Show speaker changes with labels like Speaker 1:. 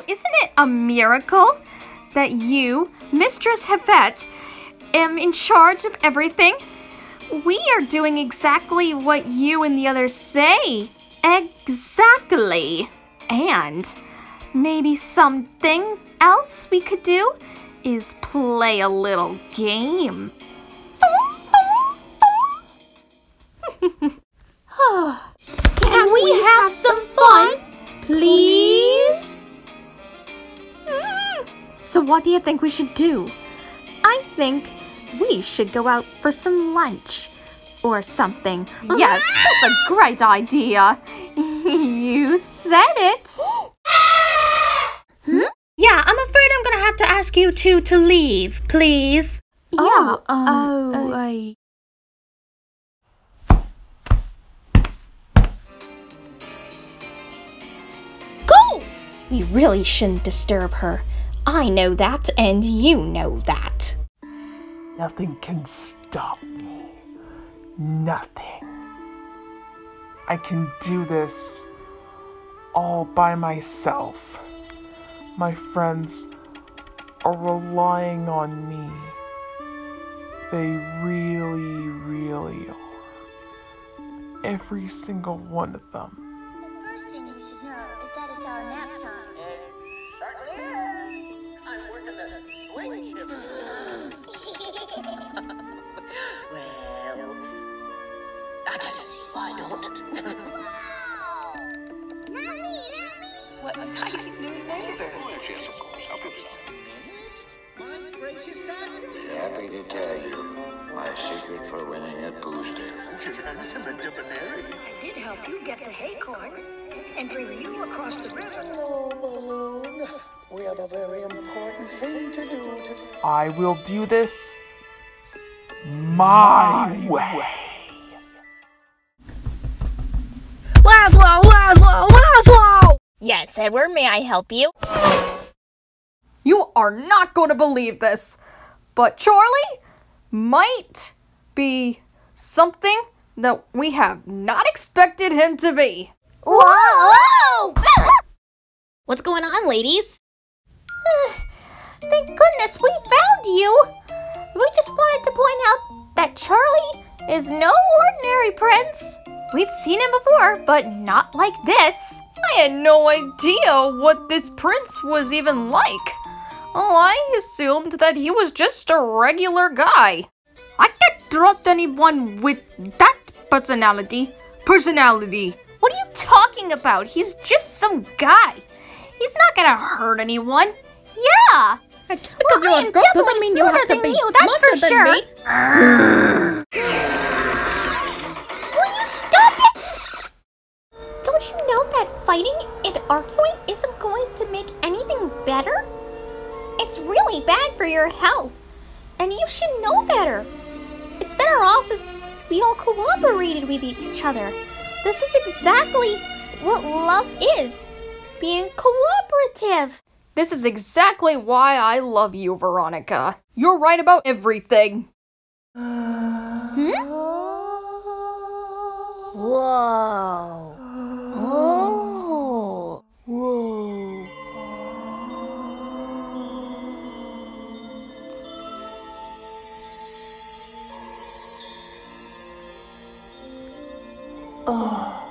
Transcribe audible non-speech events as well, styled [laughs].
Speaker 1: Isn't it a miracle that you, Mistress Hevette, am in charge of everything? We are doing exactly what you and the others say. Exactly. And maybe something else we could do is play a little game. What do you think we should do? I think we should go out for some lunch or something. Yes, that's a great idea. [laughs] you said it.
Speaker 2: Yeah, I'm afraid I'm gonna have to ask you two to leave, please.
Speaker 1: Yeah.
Speaker 3: um,
Speaker 1: oh,
Speaker 3: uh,
Speaker 1: I.
Speaker 2: Go! We really shouldn't disturb her. I know that, and you know that.
Speaker 4: Nothing can stop me. Nothing. I can do this all by myself. My friends are relying on me. They really, really are. Every single one of them.
Speaker 5: Nice new neighbors.
Speaker 6: Happy to tell you my secret for winning at booster. [laughs]
Speaker 5: I did help you get the haycorn and bring you across the river.
Speaker 6: Oh, Balloon, we have a very important thing to do today.
Speaker 4: I will do this my way.
Speaker 2: Laszlo! Laszlo! Laszlo!
Speaker 3: Yes, Edward, may I help you?
Speaker 1: You are not going to believe this, but Charlie might be something that we have not expected him to be.
Speaker 3: Whoa! [laughs] What's going on, ladies? [sighs]
Speaker 2: Thank goodness we found you! We just wanted to point out that Charlie is no ordinary prince.
Speaker 1: We've seen him before, but not like this. I had no idea what this prince was even like. Oh, I assumed that he was just a regular guy. I can't trust anyone with that personality. Personality. What are you talking about? He's just some guy. He's not gonna hurt anyone. Yeah.
Speaker 3: Just because you're a girl doesn't mean you have to be
Speaker 2: you, that's for sure.
Speaker 3: me. [laughs]
Speaker 2: fighting and arguing isn't going to make anything better? It's really bad for your health, and you should know better. It's better off if we all cooperated with each other. This is exactly what love is being cooperative.
Speaker 1: This is exactly why I love you, Veronica. You're right about everything.
Speaker 3: hmm?
Speaker 4: Whoa.
Speaker 1: 哦。